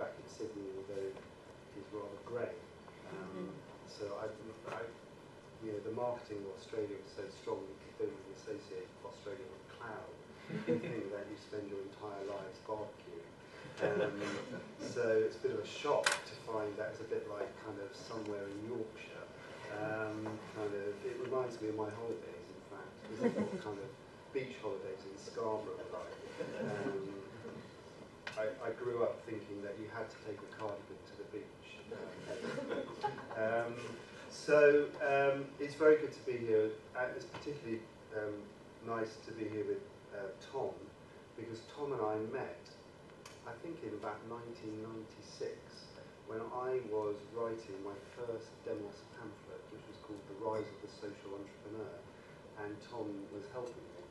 back in Sydney, although he's rather grey. Um, so I, I, you know, the marketing of Australia was so strong we could only associate Australia with cloud, thinking that you spend your entire lives barbecuing. Um, so it's a bit of a shock to find that it's a bit like kind of somewhere in Yorkshire. Um, kind of, it reminds me of my holidays, in fact. This is what kind of beach holidays in Scarborough like. Um, I, I grew up thinking that you had to take a cardigan to the beach. Um, so um, it's very good to be here. It's particularly um, nice to be here with uh, Tom, because Tom and I met, I think in about 1996, when I was writing my first Demos pamphlet, which was called The Rise of the Social Entrepreneur, and Tom was helping me,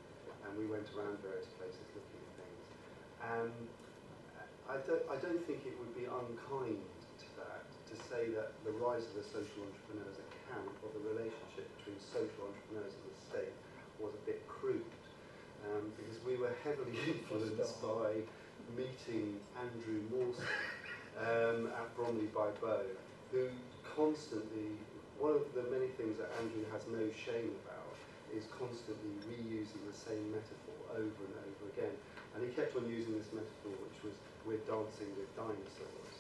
and we went around various places looking at things. And I don't, I don't think it would be unkind to that to say that the rise of the social entrepreneur's account of the relationship between social entrepreneurs and the state was a bit crude. Um, because we were heavily influenced by meeting Andrew Mawson um, at Bromley by Bow, who constantly, one of the many things that Andrew has no shame about is constantly reusing the same metaphor over and over again. And he kept on using this metaphor, which was we're dancing with dinosaurs,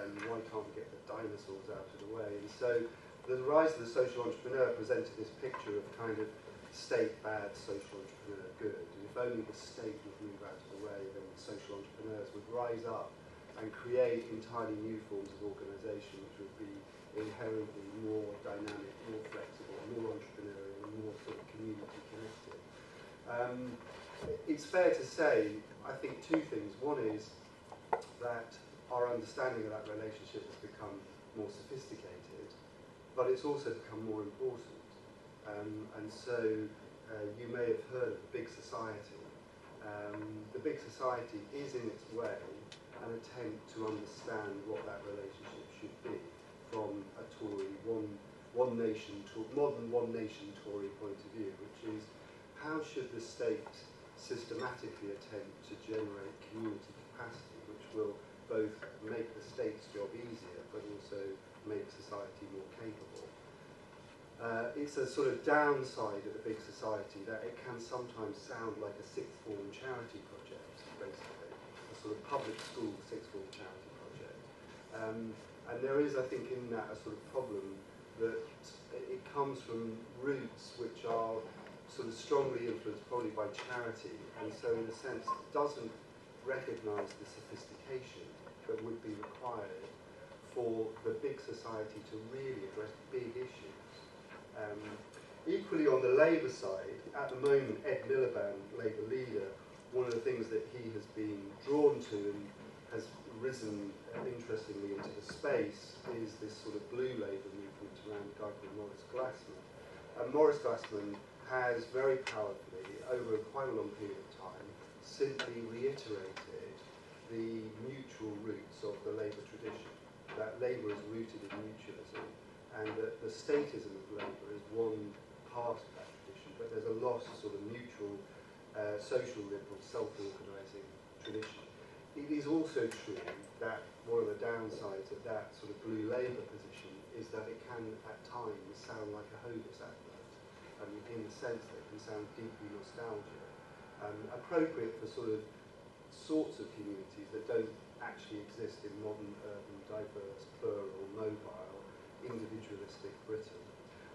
and why can't we get the dinosaurs out of the way? And so the rise of the social entrepreneur presented this picture of kind of state bad, social entrepreneur good. And if only the state would move out of the way, then the social entrepreneurs would rise up and create entirely new forms of organisation which would be inherently more dynamic, more flexible, more entrepreneurial, and more sort of community connected. Um, it's fair to say, I think, two things. One is that our understanding of that relationship has become more sophisticated, but it's also become more important. Um, and so uh, you may have heard of big society. Um, the big society is in its way an attempt to understand what that relationship should be from a Tory, one, one nation, modern one nation Tory point of view, which is how should the state systematically attempt to generate community capacity will both make the state's job easier, but also make society more capable. Uh, it's a sort of downside of a big society that it can sometimes sound like a sixth form charity project, basically, a sort of public school sixth form charity project. Um, and there is, I think, in that a sort of problem that it comes from roots which are sort of strongly influenced probably by charity, and so in a sense doesn't recognise the sophistication that would be required for the big society to really address big issues. Um, equally on the Labour side, at the moment Ed Miliband, Labour leader, one of the things that he has been drawn to and has risen uh, interestingly into the space is this sort of blue Labour movement around a guy called Maurice Glasman. And Maurice Glasman has very powerfully, over quite a long period of simply reiterated the mutual roots of the Labour tradition, that Labour is rooted in mutualism, and that the statism of Labour is one part of that tradition, but there's a lot of sort of mutual uh, social liberal self-organising tradition. It is also true that one of the downsides of that sort of blue Labour position is that it can at times sound like a Hovis advert, mean, in the sense that it can sound deeply nostalgic um, appropriate for sort of sorts of communities that don't actually exist in modern, urban, diverse, plural, mobile, individualistic Britain.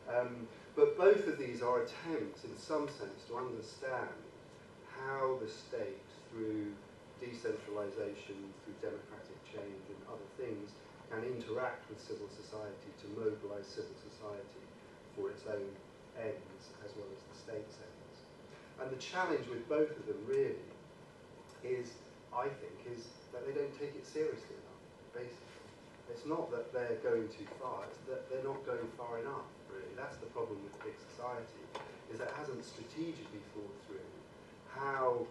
Um, but both of these are attempts, in some sense, to understand how the state, through decentralisation, through democratic change and other things, can interact with civil society to mobilise civil society for its own ends as well as the state's ends. And the challenge with both of them really is, I think, is that they don't take it seriously enough, basically. It's not that they're going too far, it's that they're not going far enough, really. That's the problem with big society, is that it hasn't strategically thought through how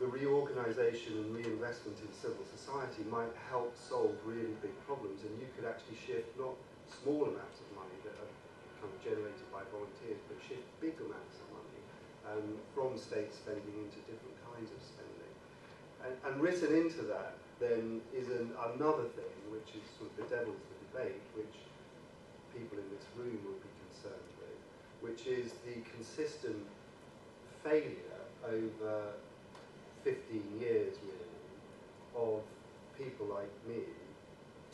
the reorganisation and reinvestment in civil society might help solve really big problems and you could actually shift not small amounts of money that are kind of generated by volunteers, but shift big amounts um, from state spending into different kinds of spending. And, and written into that then is an, another thing, which is sort of the debate, which people in this room will be concerned with, which is the consistent failure over 15 years really of people like me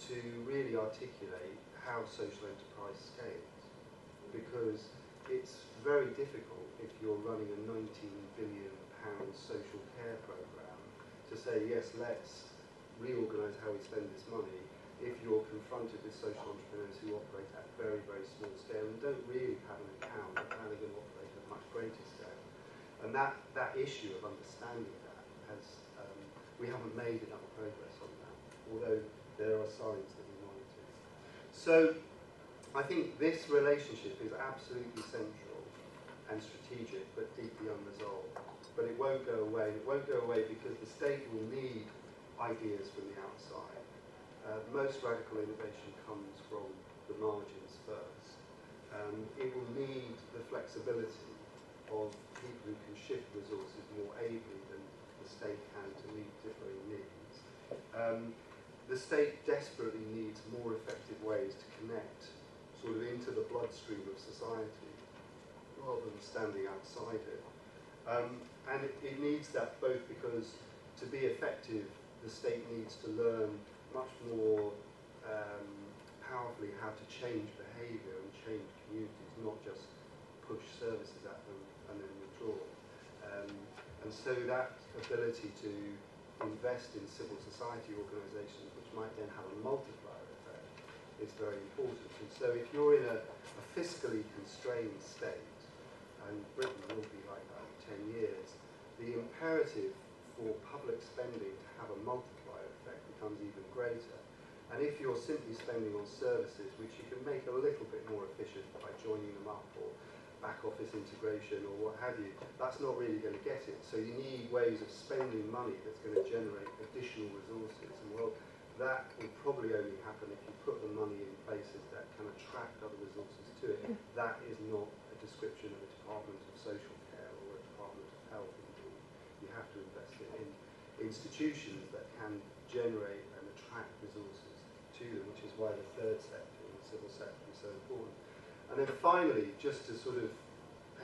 to really articulate how social enterprise scales. Because it's very difficult if you're running a 19 billion pound social care programme to say, yes, let's reorganise how we spend this money if you're confronted with social entrepreneurs who operate at very, very small scale and don't really have an account of how they're going to operate at much greater scale. And that, that issue of understanding that has, um, we haven't made enough progress on that, although there are signs that we to. So I think this relationship is absolutely central and strategic, but deeply unresolved. But it won't go away. It won't go away because the state will need ideas from the outside. Uh, most radical innovation comes from the margins first. Um, it will need the flexibility of people who can shift resources more ably than the state can to meet differing needs. Um, the state desperately needs more effective ways to connect sort of into the bloodstream of society rather than standing outside it. Um, and it, it needs that both because to be effective the state needs to learn much more um, powerfully how to change behaviour and change communities, not just push services at them and then withdraw. Um, and so that ability to invest in civil society organisations, which might then have a multiplier effect, is very important. And so if you're in a, a fiscally constrained state, and Britain will be like that in 10 years, the imperative for public spending to have a multiplier effect becomes even greater. And if you're simply spending on services, which you can make a little bit more efficient by joining them up or back office integration or what have you, that's not really going to get it. So you need ways of spending money that's going to generate additional resources. And well, that will probably only happen if you put the money in places that can attract other resources to it. That is not a description of a Department of Social Care or a Department of Health indeed. You have to invest it in institutions that can generate and attract resources to them, which is why the third sector, the civil sector, is so important. And then finally, just to sort of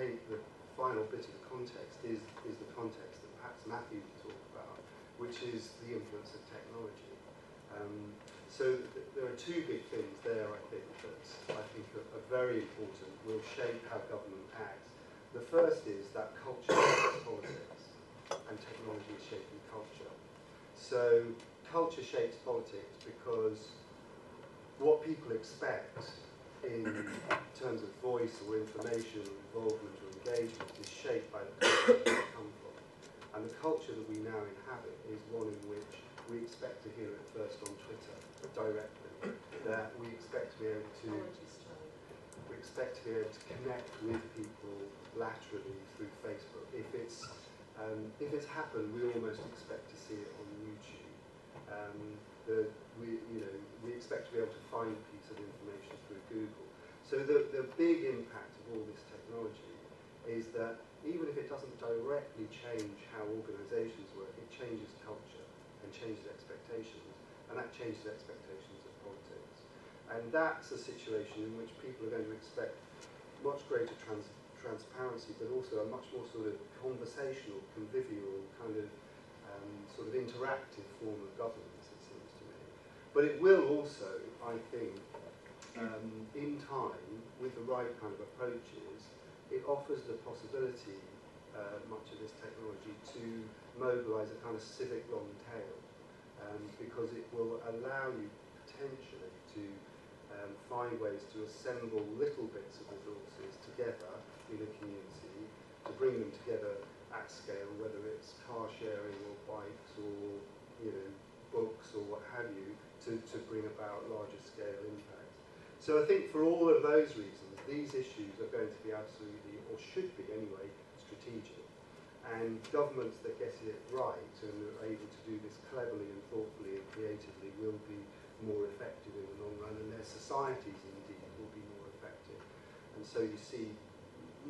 paint the final bit of context, is, is the context that perhaps Matthew will talk about, which is the influence of technology. Um, so th there are two big things there, I think, that I think are, are very important, will shape how government acts. The first is that culture shapes politics, and technology is shaping culture. So culture shapes politics because what people expect in terms of voice or information or involvement or engagement is shaped by the culture that we come from. And the culture that we now inhabit is one in which we expect to hear it first on Twitter directly, that we expect to be able to we expect to be able to connect with people laterally through Facebook. If it's um, if it's happened, we almost expect to see it on YouTube. Um, the, we, you know, we expect to be able to find a piece of information through Google. So the, the big impact of all this technology is that even if it doesn't directly change how organisations work, it changes culture and changes expectations, and that changes expectations of politics. And that's a situation in which people are going to expect much greater trans transparency, but also a much more sort of conversational, convivial, kind of um, sort of interactive form of governance, it seems to me. But it will also, I think, um, in time, with the right kind of approaches, it offers the possibility, uh, much of this technology, to mobilise a kind of civic long tail, um, because it will allow you potentially to um, find ways to assemble little bits of resources together in a community, to bring them together at scale, whether it's car sharing or bikes or you know books or what have you, to, to bring about larger scale impact. So I think for all of those reasons, these issues are going to be absolutely, or should be anyway, strategic. And governments that get it right and are able to do this cleverly and thoughtfully and creatively will be more effective in the long run, and their societies indeed will be more effective. And so you see,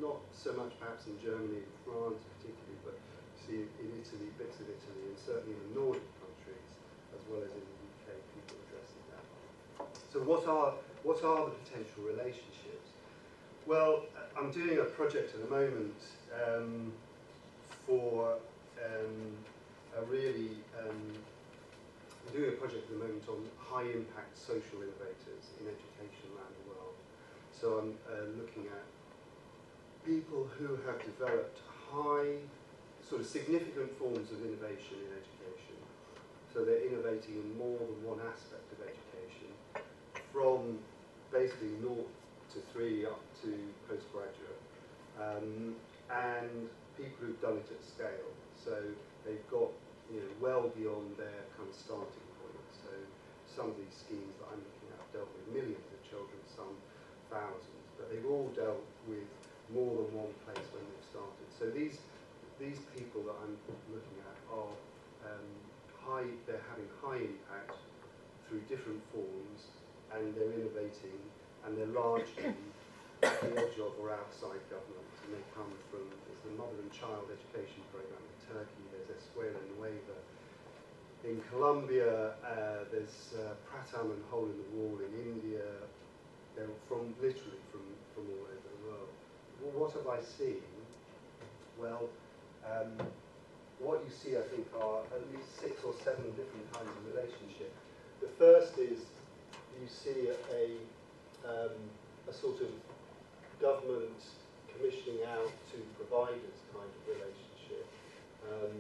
not so much perhaps in Germany and France particularly, but you see in Italy, bits of Italy, and certainly in the Nordic countries, as well as in the UK, people addressing that. So what are, what are the potential relationships? Well, I'm doing a project at the moment um, for um, a really, um, doing a project at the moment on high impact social innovators in education around the world. So I'm uh, looking at people who have developed high, sort of significant forms of innovation in education. So they're innovating in more than one aspect of education, from basically naught to three up to postgraduate, um, and people who've done it at scale. So they've got you know well beyond their kind of starting point. So some of these schemes that I'm looking at have dealt with millions of children, some thousands, but they've all dealt with more than one place when they've started. So these these people that I'm looking at are um, high. They're having high impact through different forms, and they're innovating, and they're largely at the edge of or outside government, and they come from there's the Mother and Child Education Program in Turkey. There's Escuela Nueva. In Colombia, uh, there's uh, Pratham and Hole in the Wall in India. They're from literally from, from all over the world. Well, what have I seen? Well, um, what you see, I think, are at least six or seven different kinds of relationship. The first is you see a, um, a sort of government commissioning out to providers kind of relationship. Um,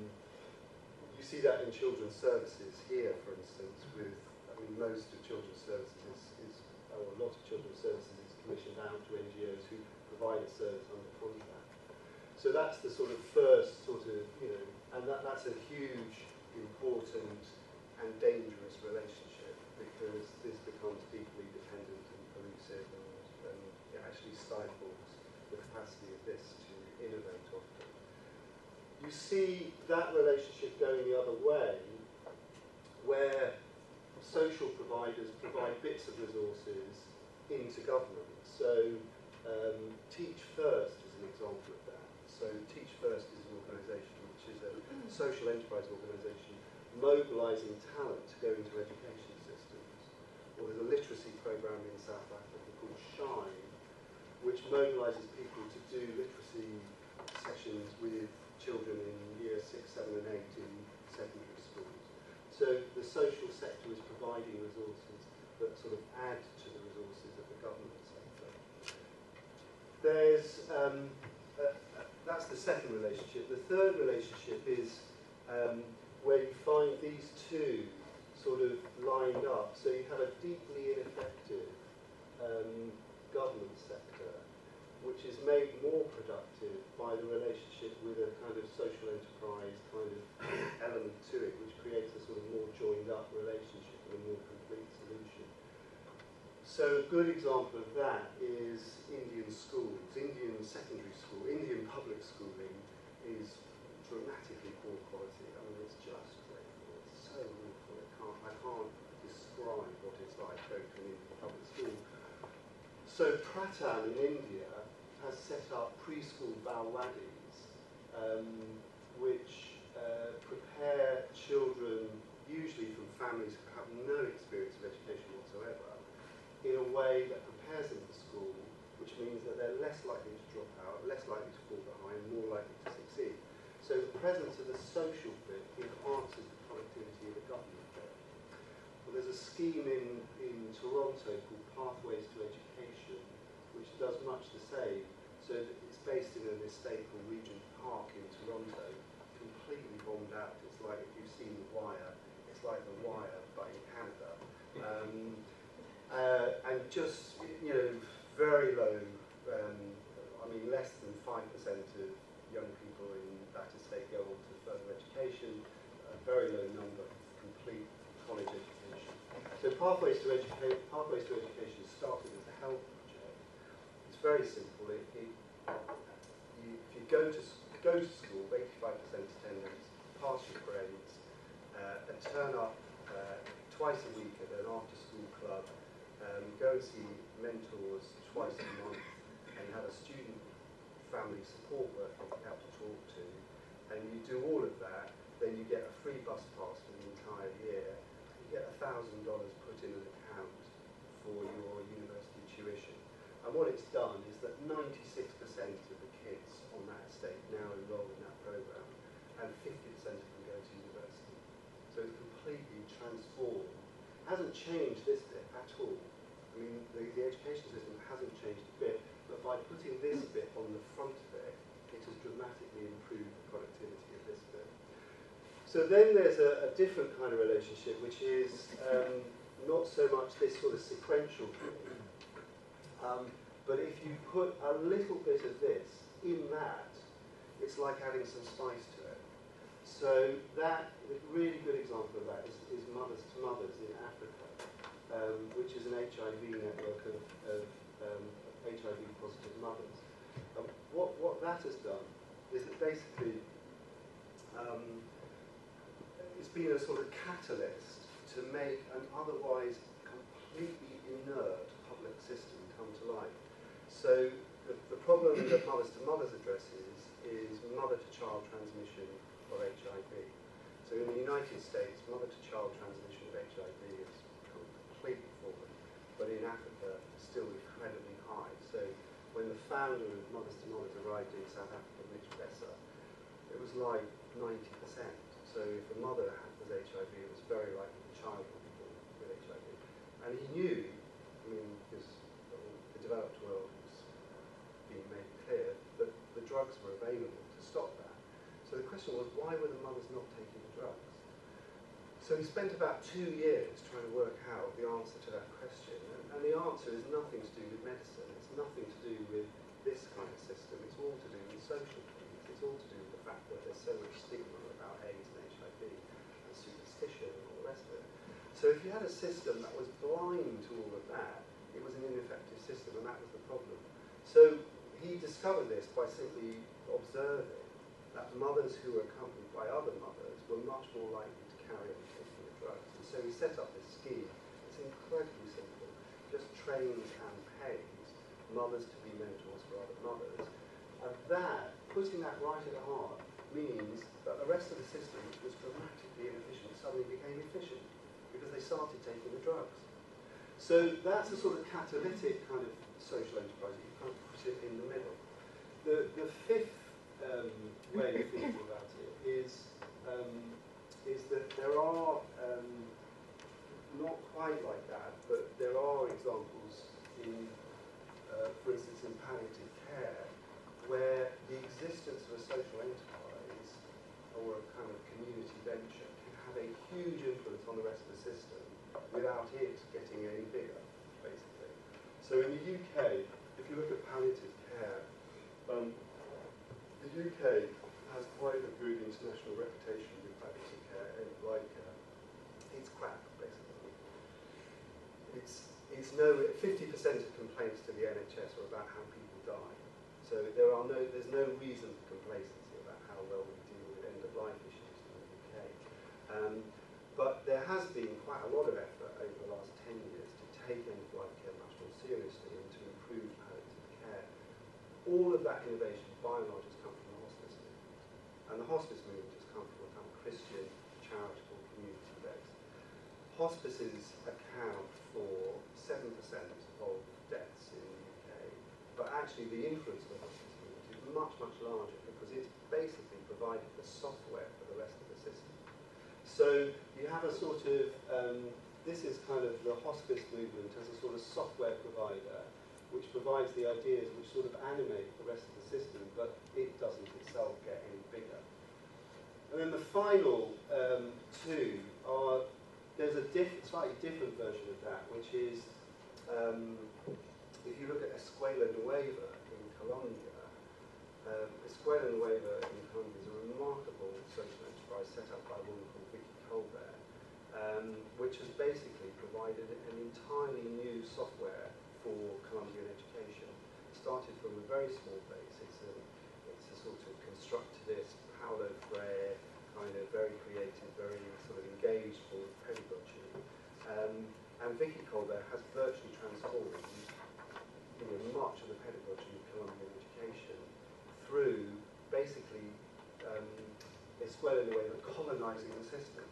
you see that in children's services here, for instance, with, I mean, most of children's services is, is or a lot of children's services is commissioned out to NGOs who provide a service under contract. So that's the sort of first sort of, you know, and that, that's a huge, important and dangerous relationship because this becomes deeply dependent and elusive and, and it actually stifles capacity of this to innovate often. You see that relationship going the other way where social providers provide bits of resources into government. So um, Teach First is an example of that. So Teach First is an organisation which is a social enterprise organisation mobilising talent to go into education systems. Or there's a literacy programme in South Africa called Shine, which mobilises people to do literacy sessions with children in year six, seven and eight in secondary schools. So the social sector is providing resources that sort of add to the resources of the government sector. There's, um, uh, uh, that's the second relationship. The third relationship is um, where you find these two sort of lined up. So you have a deeply ineffective um, government which is made more productive by the relationship with a kind of social enterprise kind of element to it, which creates a sort of more joined up relationship and a more complete solution. So a good example of that is Indian schools, Indian secondary school, Indian public schooling is dramatically poor quality. I mean, it's just dreadful. It's so awful. I can't, I can't describe what it's like going to an Indian public school. So Pratham in India has set up preschool balwadis, um, which uh, prepare children, usually from families who have no experience of education whatsoever, in a way that prepares them for school, which means that they're less likely to drop out, less likely to fall behind, more likely to succeed. So the presence of the social bit enhances the productivity of the government bit. Well, there's a scheme in, in Toronto called Pathways to Education, which does much the same. So it's based in an estate called Regent Park in Toronto, completely bombed out. It's like if you've seen The Wire, it's like The Wire, but in Canada. Um, uh, and just, you know, very low, um, I mean, less than 5% of young people in that estate go on to further education, a very low number complete college education. So Pathways to, Educa Pathways to Education started as a health project. It's very simple. It, it, you, if you go to, go to school, 85% attendance, pass your grades, uh, and turn up uh, twice a week at an after-school club, um, go and see mentors twice a month and have a student family support worker to talk to, and you do all of that, then you get a free bus pass for the entire year. You get $1,000 put in an account for your university tuition. And what it's done is that 96% of the kids on that estate now enroll in that programme, and 50% of them go to university. So it's completely transformed. Hasn't this bit at all. I mean, the, the education system hasn't changed a bit, but by putting this bit on the front of it, it has dramatically improved the productivity of this bit. So then there's a, a different kind of relationship, which is um, not so much this sort of sequential thing, um, but if you put a little bit of this in that, it's like adding some spice to it. So that, a really good example of that is, is Mothers to Mothers in Africa, um, which is an HIV network of, of um, HIV positive mothers. Um, what, what that has done is it basically um, it's been a sort of catalyst to make an otherwise completely inert public system come to life. So the, the problem that Mothers to Mothers addresses is mother-to-child transmission of HIV. So in the United States, mother-to-child transmission of HIV is fallen, but in Africa, still incredibly high. So when the founder of Mothers to Mothers arrived in South Africa, Mitch Besser, it was like 90%. So if a mother was HIV, it was very likely the child would be born with HIV. And he knew, I mean, because the developed world being made clear that the drugs were available to stop that. So the question was, why were the mothers not? So he spent about two years trying to work out the answer to that question. And, and the answer is nothing to do with medicine. It's nothing to do with this kind of system. It's all to do with social things. It's all to do with the fact that there's so much stigma about AIDS and HIV and superstition and all the rest of it. So if you had a system that was blind to all of that, it was an ineffective system, and that was the problem. So he discovered this by simply observing that mothers who were accompanied by other mothers were much more likely to carry on taking the drugs. And so he set up this scheme. It's incredibly simple. Just trains and pays mothers to be mentors for other mothers. And that, putting that right at the heart, means that the rest of the system which was dramatically inefficient suddenly became efficient because they started taking the drugs. So that's a sort of catalytic kind of social enterprise. You of put it in the middle. The, the fifth um, way of thinking about it is, um, is that there are, um, not quite like that, but there are examples in, uh, for instance, in palliative care, where the existence of a social enterprise or a kind of community venture can have a huge influence on the rest of the system without it getting any bigger, basically. So in the UK, if you look at palliative care, um, the UK has quite a good international reputation with palliative care, and like uh, it's crap, basically. It's it's no 50% of complaints to the NHS are about how people die. So there are no there's no reason for complacency about how well we deal with end of life issues in the UK. Um, but there has been quite a lot of effort over the last 10 years to take end-of-life care much more seriously and to improve palliative care. All of that innovation, by and large, has come from the hospice movement. And the hospice movement has come from a kind of Christian, charitable, community-based. Hospices account for 7% of deaths in the UK, but actually the influence of the hospice movement is much, much larger because it's basically provided the software for the rest of the system. So you have a sort of, um, this is kind of the hospice movement as a sort of software provider which provides the ideas which sort of animate the rest of the system, but it doesn't itself get any bigger. And then the final um, two are, there's a diff slightly different version of that, which is, um, if you look at Escuela Nueva in Colombia, um, Escuela Nueva in Colombia is a remarkable social enterprise set up by a woman called Vicky Colbert, um, which has basically provided an entirely new software for Colombian education. It Started from a very small base. It's a, it's a sort of constructivist, Paulo Freire, kind of very creative, very sort of engaged for pedagogy. Um, and Vicky Colbert has virtually transformed you know, much of the pedagogy of Colombian education through basically um, Escuela Nueva colonizing the system.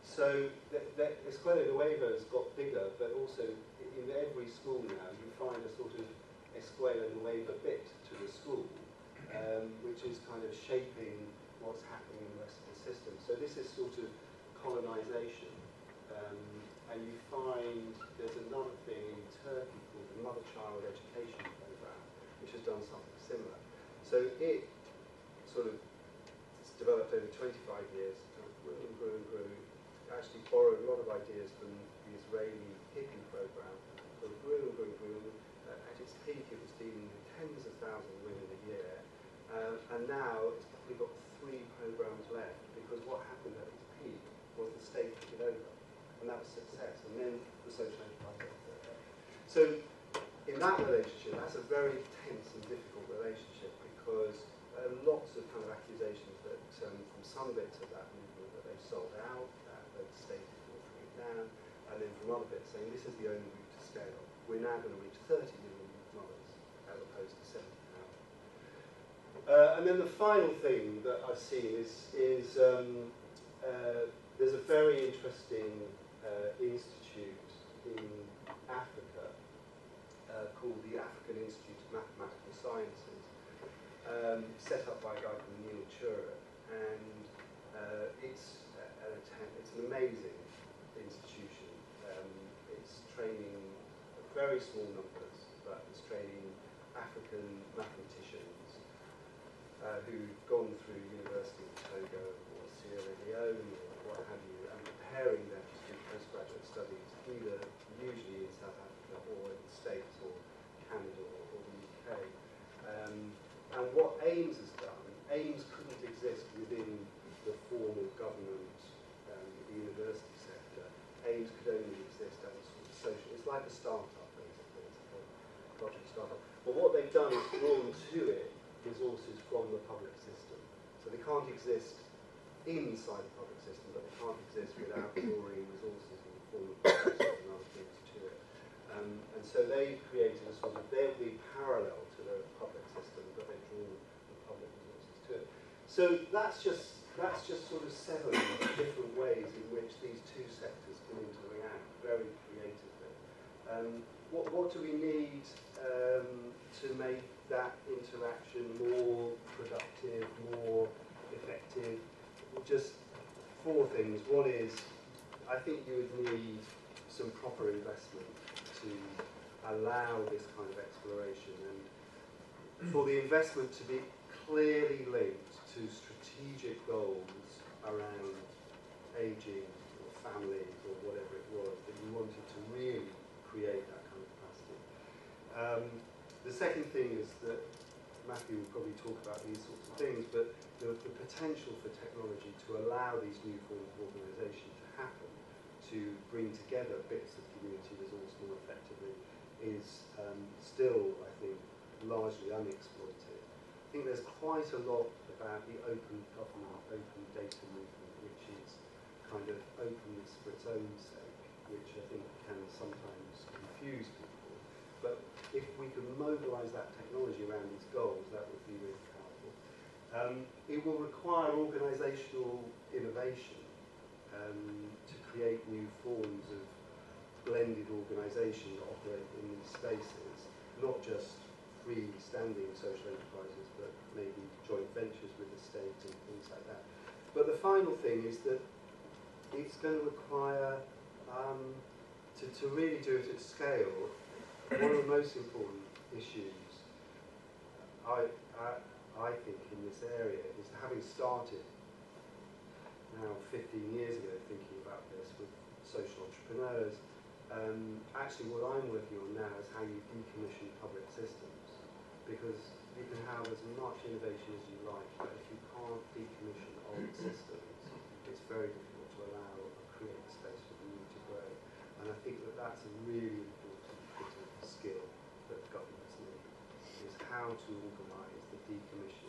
so the, the Escuela Nueva has got bigger, but also in every school now you find a sort of Escuela Nueva bit to the school, um, which is kind of shaping what's happening in the rest of the system. So this is sort of colonisation. Um, and you find there's another thing in Turkey called the Mother Child Education Programme, which has done something similar. So it sort of it's developed over 25 years, of grew and grew and grew. Actually borrowed a lot of ideas from the Israeli HIPPY program, so it grew and grew and grew. Uh, at its peak, it was dealing with tens of thousands of women a year, um, and now it's probably got three programs left because what happened at its peak was the state took it over, and that was success. And then the social enterprise. So in that relationship, that's a very tense and difficult relationship because there are lots of kind of accusations that um, from some bits of that movement that they've sold out, that the state is watering it down, and then from other bits saying this is the only route to scale. We're now going to reach 30 million mothers as opposed to 70 now. Uh, and then the final thing that I see is, is um, uh, there's a very interesting uh, institute in Africa uh, called the African Institute of Mathematical Sciences, um, set up by a guy called Neil Turok, and uh, it's an attempt, it's an amazing institution. Um, it's training very small numbers, but it's training African mathematicians uh, who've gone through University of Togo or Sierra Leone or what have you, and preparing them to do postgraduate studies, either usually in South Africa or in the States or Canada or, or the UK. Um, and what AIMS has done, AIMS couldn't exist within the formal government, um, the university sector. AIMS could only exist as a sort of social, it's like a startup basically, it's like a project startup. But what they've done is drawn to it resources from the public system. So they can't exist inside the public system, but they can't exist without drawing resources in the form of and other things to it. Um, and so they created a sort of, they'll be parallel to the public system, but they draw the public resources to it. So that's just, that's just sort of seven different ways in which these two sectors can interact very creatively. Um, what, what do we need um, to make that interaction more productive, more effective? Just four things. One is, I think you would need some proper investment to allow this kind of exploration and for the investment to be clearly linked to strategic goals around aging or families or whatever it was that you wanted to really create that kind of capacity. Um, the second thing is that Matthew will probably talk about these sorts of things, but the, the potential for technology to allow these new forms of organisation to happen, to bring together bits of community resource more effectively, is um, still, I think, largely unexploited. I think there's quite a lot about the open government, open data movement, which is kind of openness for its own sake, which I think can sometimes confuse people. If we can mobilise that technology around these goals, that would be really powerful. Um, it will require organisational innovation um, to create new forms of blended organisation that operate in these spaces, not just freestanding social enterprises, but maybe joint ventures with the state and things like that. But the final thing is that it's going to require, um, to, to really do it at scale, one of the most important issues, I, I, I think, in this area is having started now 15 years ago thinking about this with social entrepreneurs, um, actually what I'm working on now is how you decommission public systems. Because you can have as much innovation as you like, but if you can't decommission old systems, it's very difficult to allow or create space for the new to grow. And I think that that's a really important bit of skill that governments need, is how to organise the decommissioning